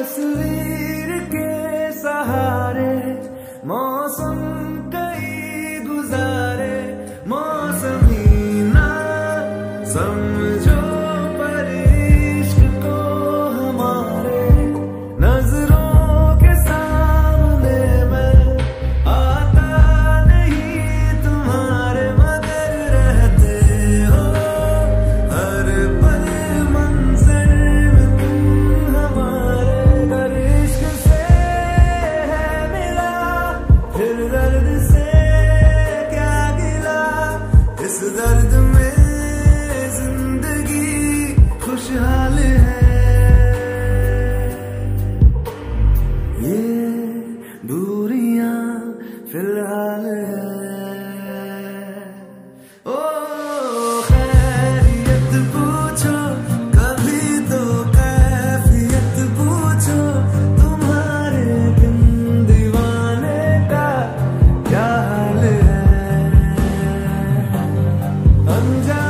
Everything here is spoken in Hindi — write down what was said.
तस्वीर के सहारे मौसम दर्द में ज़िंदगी खुशहाल है। ये दूरियाँ फ़िलहाल है। I'm down.